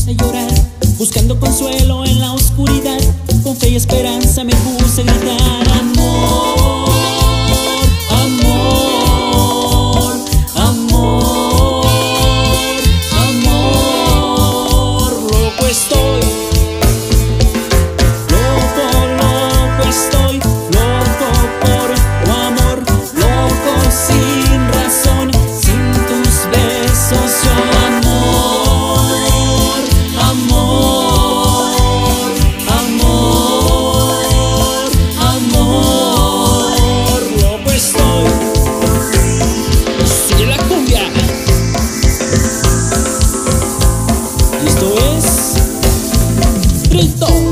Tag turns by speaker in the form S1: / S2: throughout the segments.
S1: gusta llorar, buscando consuelo en la oscuridad, con fe y esperanza me gusta gritar amor. Rito.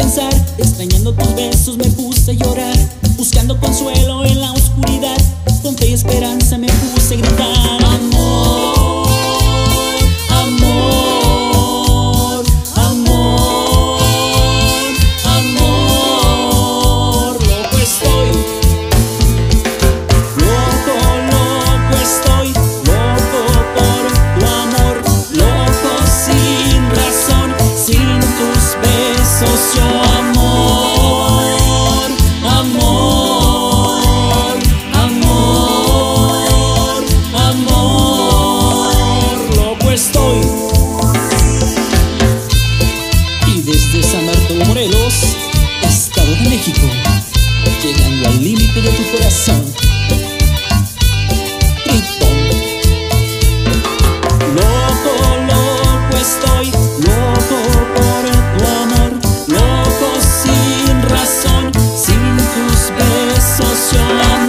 S1: Pensar, extrañando tus besos me puse a llorar, buscando consuelo estoy. Y desde San Martín Morelos, Estado de México, llegando al límite de tu corazón. Tritón. Loco, loco estoy, loco por tu amor, loco sin razón, sin tus besos yo